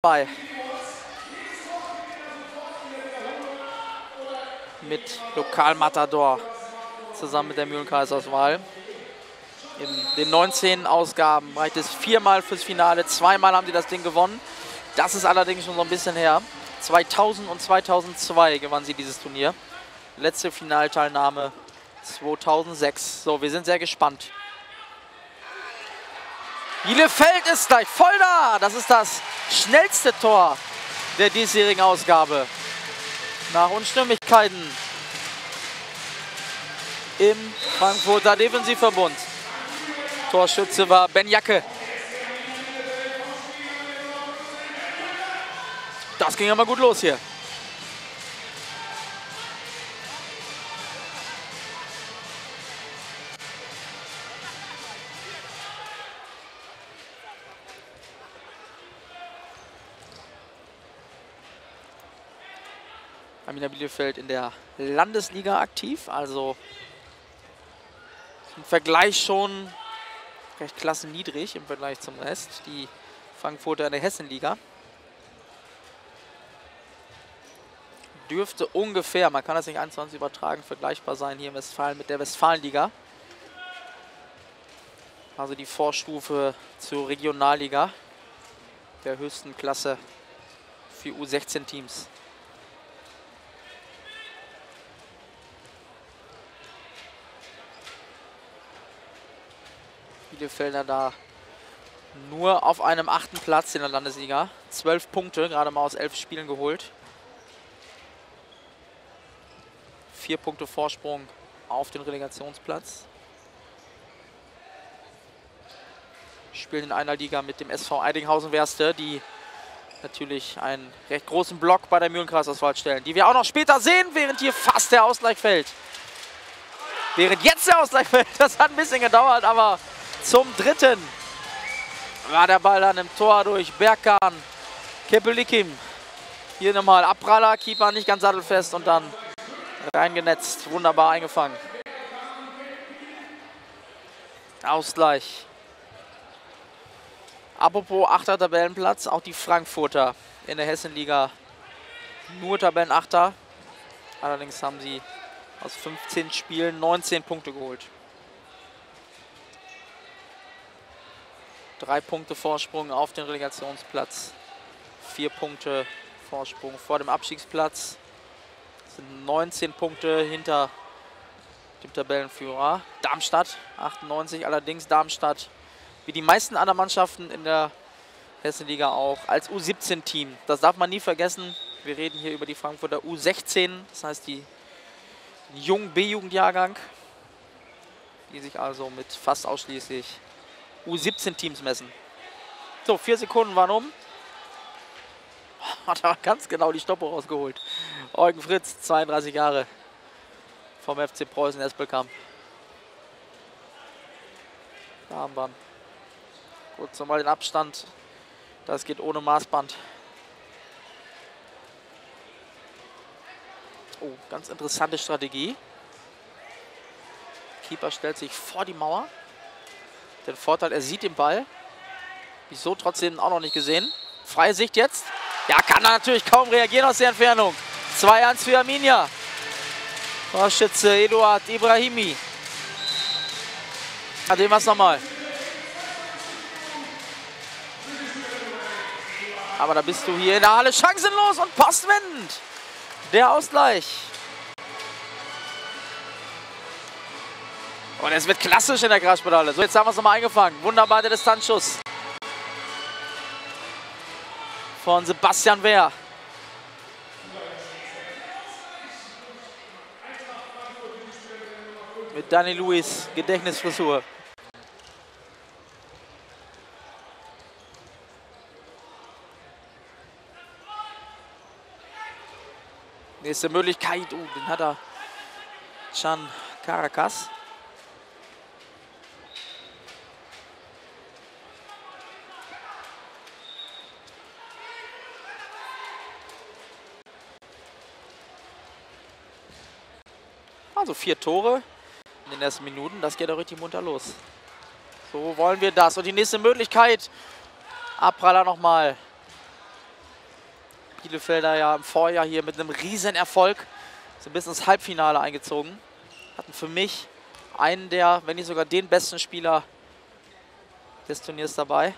dabei. Mit Lokalmatador zusammen mit der Mühlenkreisauswahl. In den 19 Ausgaben reicht es viermal fürs Finale. Zweimal haben sie das Ding gewonnen. Das ist allerdings schon so ein bisschen her. 2000 und 2002 gewann sie dieses Turnier. Letzte Finalteilnahme 2006. So, wir sind sehr gespannt. Bielefeld ist gleich voll da. Das ist das schnellste Tor der diesjährigen Ausgabe. Nach Unstimmigkeiten im Frankfurter Defensivverbund. Torschütze war Ben Jacke. Das ging aber gut los hier. Arminia Bielefeld in der Landesliga aktiv, also im Vergleich schon recht klassenniedrig im Vergleich zum Rest. Die Frankfurter in der Hessenliga. Dürfte ungefähr, man kann das nicht 21 übertragen, vergleichbar sein hier in Westfalen mit der Westfalenliga. Also die Vorstufe zur Regionalliga der höchsten Klasse für U16-Teams. Bielefelder da nur auf einem achten Platz in der Landesliga. Zwölf Punkte, gerade mal aus elf Spielen geholt. Vier Punkte Vorsprung auf den Relegationsplatz. Spielen in einer Liga mit dem SV Eidinghausen-Werste, die natürlich einen recht großen Block bei der Mühlenkreisauswahl stellen, die wir auch noch später sehen, während hier fast der Ausgleich fällt. Während jetzt der Ausgleich fällt, das hat ein bisschen gedauert, aber zum dritten. War der Ball dann im Tor durch Berkan Kepelikim. Hier nochmal Abpraller, Keeper nicht ganz sattelfest und dann reingenetzt. Wunderbar eingefangen. Ausgleich. Apropos 8. Tabellenplatz, auch die Frankfurter in der Hessenliga nur Tabellenachter. Allerdings haben sie aus 15 Spielen 19 Punkte geholt. Drei Punkte Vorsprung auf den Relegationsplatz. Vier Punkte Vorsprung vor dem Abstiegsplatz. Das sind 19 Punkte hinter dem Tabellenführer. Darmstadt 98, allerdings Darmstadt wie die meisten anderen Mannschaften in der Hessenliga auch als U17-Team. Das darf man nie vergessen. Wir reden hier über die Frankfurter U16, das heißt die jungen B-Jugendjahrgang, die sich also mit fast ausschließlich U17-Teams messen. So, vier Sekunden waren um. Hat er ganz genau die Stoppe rausgeholt. Eugen Fritz, 32 Jahre vom FC Preußen Espelkamp. Da haben wir kurz nochmal den Abstand. Das geht ohne Maßband. Oh, ganz interessante Strategie. Keeper stellt sich vor die Mauer den Vorteil, er sieht den Ball. Wieso trotzdem auch noch nicht gesehen. Freie Sicht jetzt. Ja, kann er natürlich kaum reagieren aus der Entfernung. 2-1 für Arminia. Torschütze Eduard Ibrahimi. Ja, dem was nochmal. Aber da bist du hier in der Halle chancenlos und postwendend. Der Ausgleich. Und es wird klassisch in der Graspedale. So, jetzt haben wir es nochmal eingefangen. Wunderbar der Distanzschuss. Von Sebastian Wehr. Mit Danny Luis, Gedächtnisfrisur. Nächste Möglichkeit. Oh, den hat er. Chan Caracas. Also vier Tore in den ersten Minuten. Das geht auch richtig munter los. So wollen wir das. Und die nächste Möglichkeit. Abpraller nochmal. Bielefelder ja im Vorjahr hier mit einem riesen Erfolg so bis ins Halbfinale eingezogen. Hatten für mich einen der, wenn nicht sogar den besten Spieler des Turniers dabei.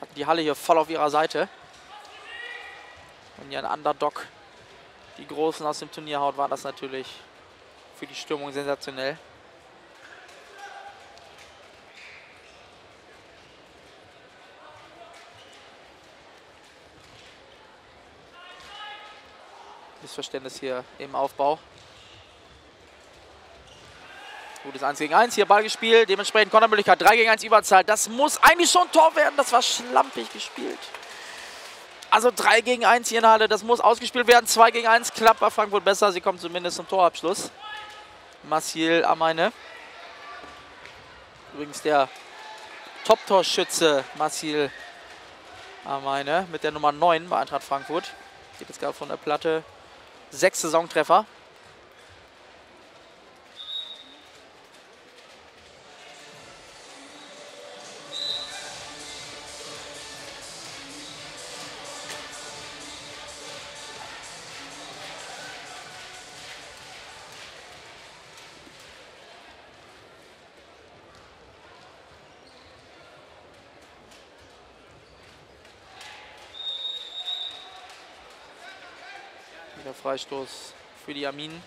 Hatten die Halle hier voll auf ihrer Seite. Wenn hier ein Underdog die Großen aus dem Turnier haut, war das natürlich für die Stürmung sensationell. Missverständnis hier im Aufbau. Gutes 1 gegen 1, hier Ball gespielt, dementsprechend Kontermöglichkeit 3 gegen 1 Überzahl. Das muss eigentlich schon Tor werden, das war schlampig gespielt. Also 3 gegen 1 hier in Halle, das muss ausgespielt werden. 2 gegen 1 klappt bei Frankfurt besser, sie kommen zumindest zum Torabschluss. Massiel Ameine. Übrigens der Top-Torschütze Massiel Ameine mit der Nummer 9 bei Eintracht Frankfurt. Geht jetzt gerade von der Platte sechs Saisontreffer. Freistoß für die Arminen.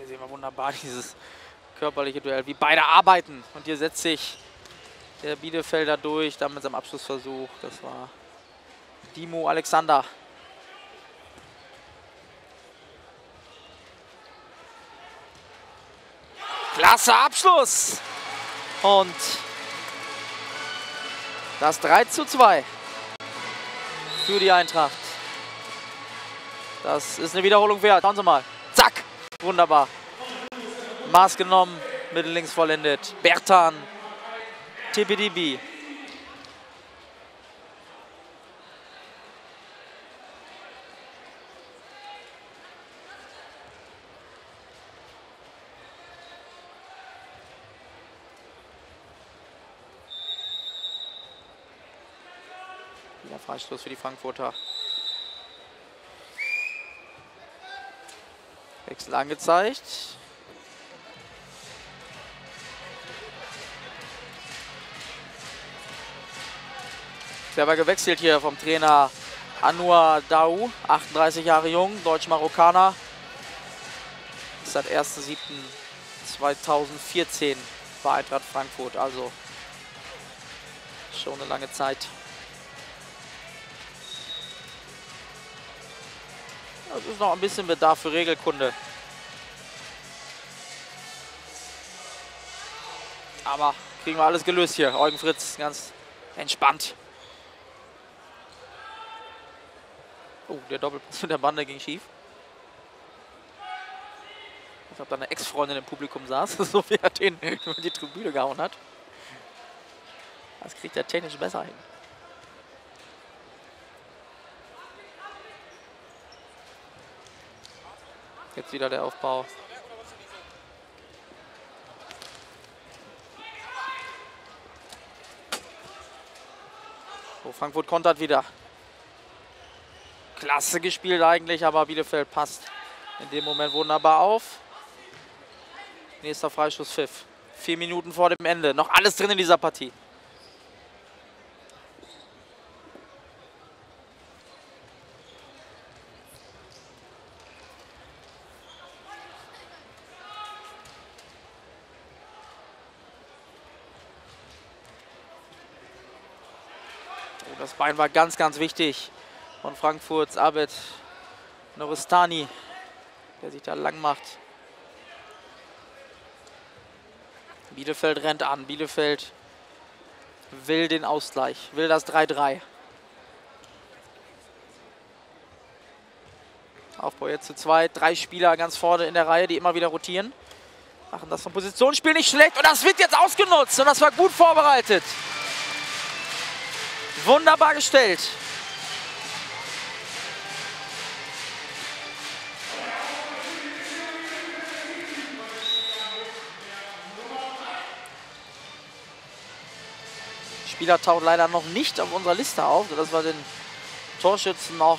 Hier sehen wir wunderbar dieses körperliche Duell, wie beide arbeiten. Und hier setzt sich der Bielefelder durch, dann mit seinem Abschlussversuch. Das war Dimo Alexander. Klasse Abschluss! Und das 3 zu 2 für die Eintracht. Das ist eine Wiederholung wert. Schauen Sie mal. Zack! Wunderbar. Maß genommen, mittellinks vollendet. Bertan, TPDB. Wieder Freistoß für die Frankfurter. Wechsel angezeigt. Clever gewechselt hier vom Trainer Anwar Dau, 38 Jahre jung, Deutsch-Marokkaner. Seit 1.7.2014 bei Eintracht Frankfurt, also schon eine lange Zeit. Das ist noch ein bisschen Bedarf für Regelkunde. Aber kriegen wir alles gelöst hier. Eugen Fritz ganz entspannt. Oh, der Doppelpass mit der Bande ging schief. Ich glaube, da eine Ex-Freundin im Publikum saß, so wie er den über die Tribüne gehauen hat. Das kriegt er technisch besser hin. Jetzt wieder der Aufbau. So, Frankfurt kontert wieder klasse gespielt eigentlich, aber Bielefeld passt in dem Moment wunderbar auf. Nächster Freistoß Pfiff. Vier Minuten vor dem Ende. Noch alles drin in dieser Partie. Bein war ganz, ganz wichtig von Frankfurts Abed Noristani, der sich da lang macht. Bielefeld rennt an. Bielefeld will den Ausgleich, will das 3-3. Aufbau jetzt zu zweit. Drei Spieler ganz vorne in der Reihe, die immer wieder rotieren. Machen das vom Positionsspiel nicht schlecht. Und das wird jetzt ausgenutzt. Und das war gut vorbereitet. Wunderbar gestellt. Spieler taucht leider noch nicht auf unserer Liste auf, sodass wir den Torschützen noch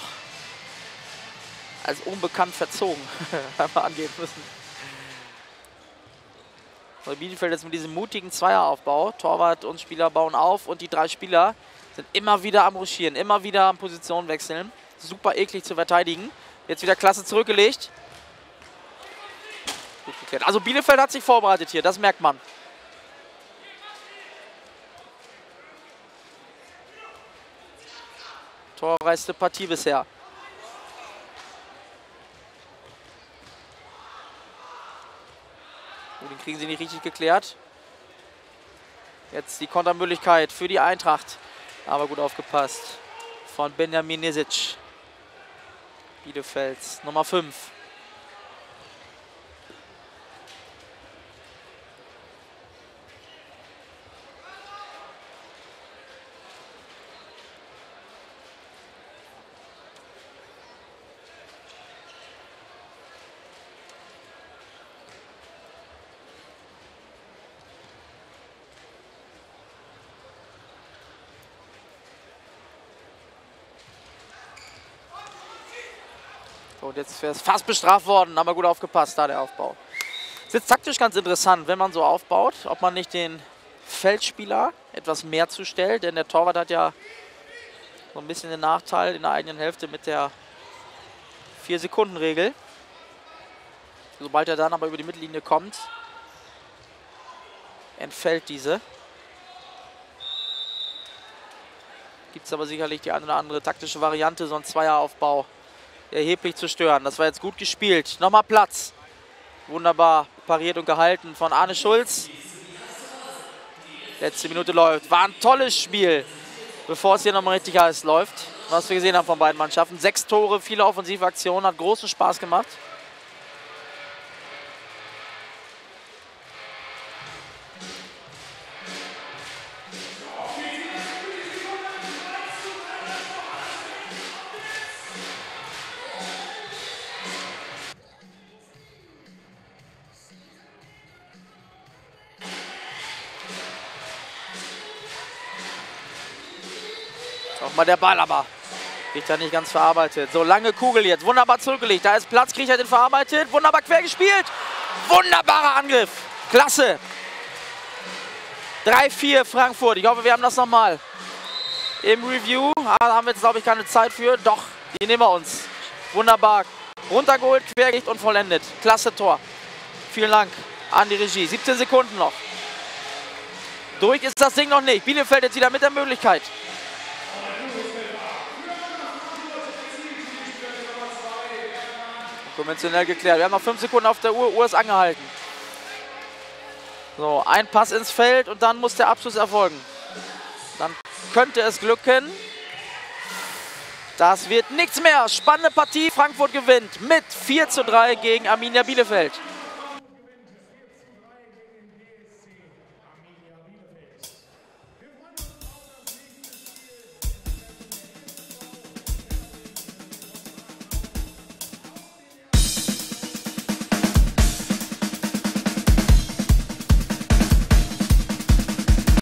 als unbekannt verzogen angehen müssen. So, Bielefeld jetzt mit diesem mutigen Zweieraufbau. Torwart und Spieler bauen auf und die drei Spieler sind immer wieder am Ruschieren, immer wieder am Position wechseln. Super eklig zu verteidigen. Jetzt wieder klasse zurückgelegt. Also Bielefeld hat sich vorbereitet hier, das merkt man. Torreichste Partie bisher. Oh, den kriegen sie nicht richtig geklärt. Jetzt die Kontermöglichkeit für die Eintracht. Aber gut aufgepasst von Benjamin Nisic. Bielefelds Nummer 5. Und jetzt wäre es fast bestraft worden, aber gut aufgepasst da der Aufbau. Ist jetzt taktisch ganz interessant, wenn man so aufbaut, ob man nicht den Feldspieler etwas mehr zustellt, denn der Torwart hat ja so ein bisschen den Nachteil in der eigenen Hälfte mit der 4-Sekunden-Regel. Sobald er dann aber über die Mittellinie kommt, entfällt diese. Gibt es aber sicherlich die eine oder andere taktische Variante, so ein Zweieraufbau erheblich zu stören. Das war jetzt gut gespielt. Nochmal Platz. Wunderbar pariert und gehalten von Arne Schulz. Letzte Minute läuft. War ein tolles Spiel, bevor es hier nochmal richtig heiß läuft. Was wir gesehen haben von beiden Mannschaften. Sechs Tore, viele offensive Aktionen, hat großen Spaß gemacht. Nochmal der Ball aber. Kriegt er nicht ganz verarbeitet. So, lange Kugel jetzt. Wunderbar zurückgelegt. Da ist Platz, kriegt er den verarbeitet. Wunderbar quer gespielt. Wunderbarer Angriff. Klasse. 3-4 Frankfurt. Ich hoffe, wir haben das nochmal im Review. Ah, da haben wir jetzt, glaube ich, keine Zeit für. Doch, die nehmen wir uns. Wunderbar. Runtergeholt, quergelegt und vollendet. Klasse Tor. Vielen Dank an die Regie. 17 Sekunden noch. Durch ist das Ding noch nicht. Bielefeld jetzt wieder mit der Möglichkeit. Konventionell geklärt. Wir haben noch fünf Sekunden auf der Uhr. Uhr ist angehalten. So, ein Pass ins Feld und dann muss der Abschluss erfolgen. Dann könnte es glücken. Das wird nichts mehr. Spannende Partie. Frankfurt gewinnt mit 4 zu 3 gegen Arminia Bielefeld.